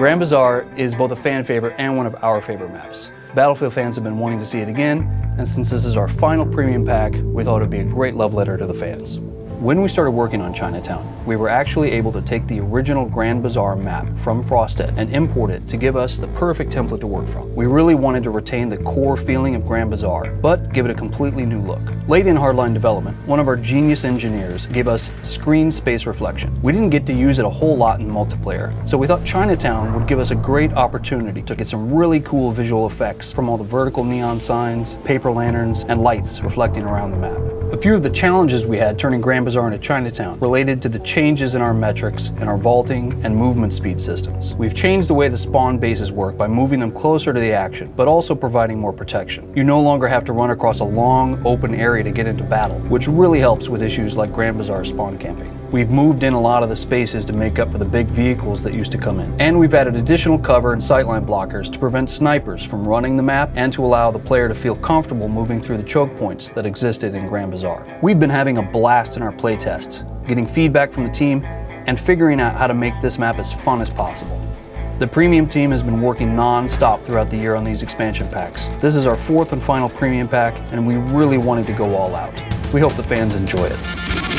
Grand Bazaar is both a fan favorite and one of our favorite maps. Battlefield fans have been wanting to see it again, and since this is our final premium pack, we thought it'd be a great love letter to the fans. When we started working on Chinatown, we were actually able to take the original Grand Bazaar map from Frostbite and import it to give us the perfect template to work from. We really wanted to retain the core feeling of Grand Bazaar, but give it a completely new look. Late in Hardline development, one of our genius engineers gave us screen space reflection. We didn't get to use it a whole lot in multiplayer, so we thought Chinatown would give us a great opportunity to get some really cool visual effects from all the vertical neon signs, paper lanterns, and lights reflecting around the map. A few of the challenges we had turning Grand Bazaar into Chinatown related to the changes in our metrics and our vaulting and movement speed systems. We've changed the way the spawn bases work by moving them closer to the action, but also providing more protection. You no longer have to run across a long, open to get into battle, which really helps with issues like Grand Bazaar spawn camping. We've moved in a lot of the spaces to make up for the big vehicles that used to come in. And we've added additional cover and sightline blockers to prevent snipers from running the map and to allow the player to feel comfortable moving through the choke points that existed in Grand Bazaar. We've been having a blast in our playtests, getting feedback from the team and figuring out how to make this map as fun as possible. The premium team has been working non-stop throughout the year on these expansion packs. This is our fourth and final premium pack and we really wanted to go all out. We hope the fans enjoy it.